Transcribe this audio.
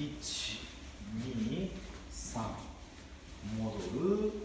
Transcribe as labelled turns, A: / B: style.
A: 123戻る。1